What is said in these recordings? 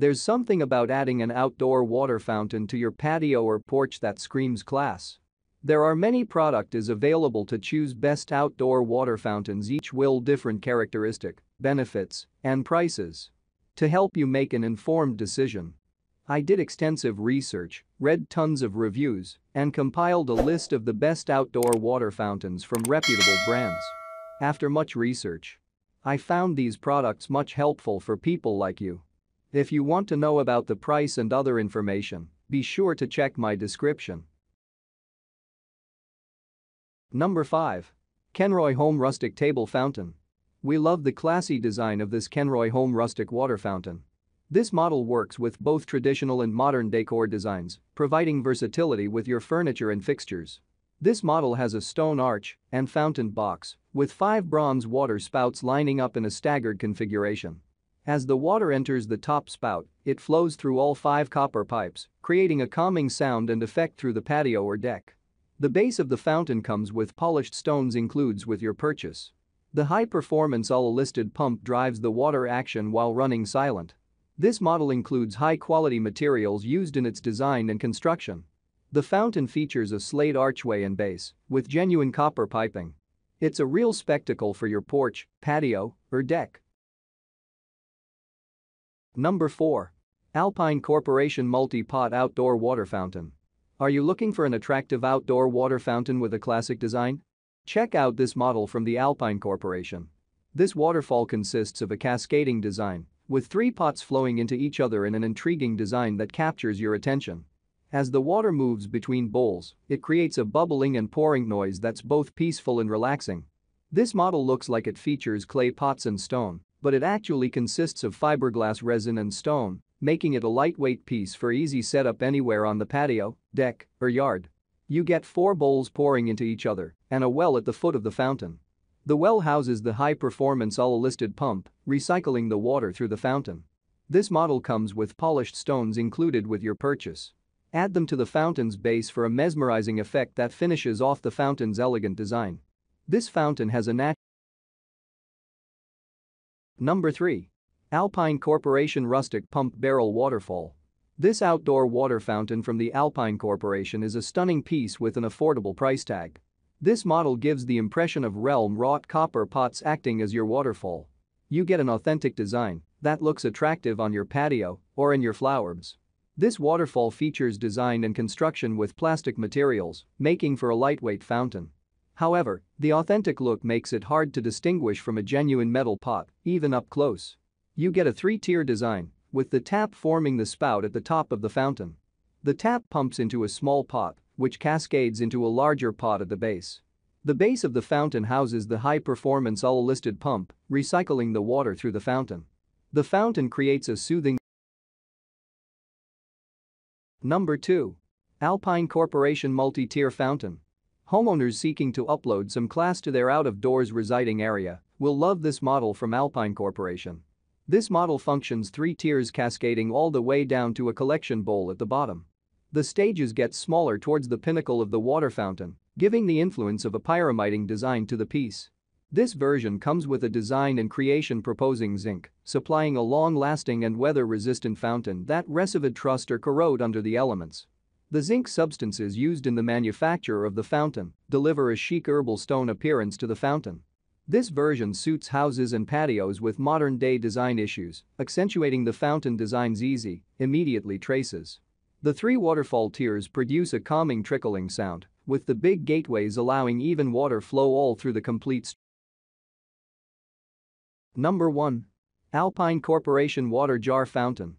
There's something about adding an outdoor water fountain to your patio or porch that screams class. There are many product is available to choose best outdoor water fountains each will different characteristic, benefits, and prices. To help you make an informed decision, I did extensive research, read tons of reviews, and compiled a list of the best outdoor water fountains from reputable brands. After much research, I found these products much helpful for people like you. If you want to know about the price and other information, be sure to check my description. Number 5. Kenroy Home Rustic Table Fountain. We love the classy design of this Kenroy Home Rustic Water Fountain. This model works with both traditional and modern decor designs, providing versatility with your furniture and fixtures. This model has a stone arch and fountain box with five bronze water spouts lining up in a staggered configuration. As the water enters the top spout, it flows through all five copper pipes, creating a calming sound and effect through the patio or deck. The base of the fountain comes with polished stones includes with your purchase. The high-performance UL-listed pump drives the water action while running silent. This model includes high-quality materials used in its design and construction. The fountain features a slate archway and base with genuine copper piping. It's a real spectacle for your porch, patio, or deck. Number 4. Alpine Corporation Multi-Pot Outdoor Water Fountain. Are you looking for an attractive outdoor water fountain with a classic design? Check out this model from the Alpine Corporation. This waterfall consists of a cascading design, with three pots flowing into each other in an intriguing design that captures your attention. As the water moves between bowls, it creates a bubbling and pouring noise that's both peaceful and relaxing. This model looks like it features clay pots and stone, but it actually consists of fiberglass resin and stone, making it a lightweight piece for easy setup anywhere on the patio, deck, or yard. You get four bowls pouring into each other and a well at the foot of the fountain. The well houses the high-performance UL-listed pump, recycling the water through the fountain. This model comes with polished stones included with your purchase. Add them to the fountain's base for a mesmerizing effect that finishes off the fountain's elegant design. This fountain has a natural Number 3. Alpine Corporation Rustic Pump Barrel Waterfall. This outdoor water fountain from the Alpine Corporation is a stunning piece with an affordable price tag. This model gives the impression of realm wrought copper pots acting as your waterfall. You get an authentic design that looks attractive on your patio or in your flowers. This waterfall features design and construction with plastic materials, making for a lightweight fountain. However, the authentic look makes it hard to distinguish from a genuine metal pot, even up close. You get a three-tier design, with the tap forming the spout at the top of the fountain. The tap pumps into a small pot, which cascades into a larger pot at the base. The base of the fountain houses the high-performance UL-listed pump, recycling the water through the fountain. The fountain creates a soothing Number 2. Alpine Corporation Multi-Tier Fountain. Homeowners seeking to upload some class to their out-of-doors residing area will love this model from Alpine Corporation. This model functions three tiers cascading all the way down to a collection bowl at the bottom. The stages get smaller towards the pinnacle of the water fountain, giving the influence of a pyramiding design to the piece. This version comes with a design and creation proposing zinc, supplying a long-lasting and weather-resistant fountain that resid trust or corrode under the elements. The zinc substances used in the manufacture of the fountain deliver a chic herbal stone appearance to the fountain. This version suits houses and patios with modern-day design issues, accentuating the fountain design's easy, immediately traces. The three waterfall tiers produce a calming trickling sound, with the big gateways allowing even water flow all through the complete Number 1. Alpine Corporation Water Jar Fountain.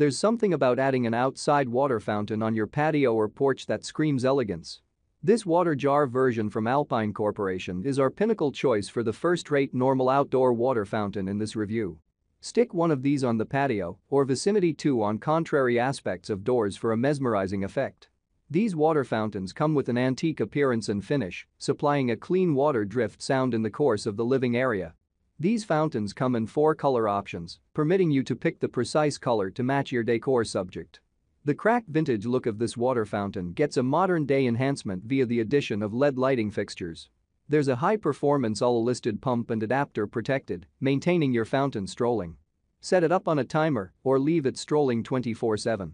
There's something about adding an outside water fountain on your patio or porch that screams elegance. This water jar version from Alpine Corporation is our pinnacle choice for the first-rate normal outdoor water fountain in this review. Stick one of these on the patio or vicinity two on contrary aspects of doors for a mesmerizing effect. These water fountains come with an antique appearance and finish, supplying a clean water drift sound in the course of the living area. These fountains come in four color options, permitting you to pick the precise color to match your decor subject. The cracked vintage look of this water fountain gets a modern-day enhancement via the addition of LED lighting fixtures. There's a high-performance UL-listed pump and adapter protected, maintaining your fountain strolling. Set it up on a timer or leave it strolling 24-7.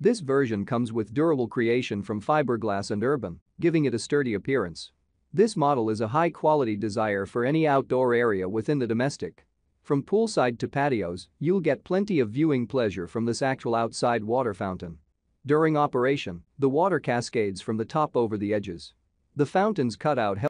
This version comes with durable creation from fiberglass and urban, giving it a sturdy appearance. This model is a high-quality desire for any outdoor area within the domestic. From poolside to patios, you'll get plenty of viewing pleasure from this actual outside water fountain. During operation, the water cascades from the top over the edges. The fountain's cutout helps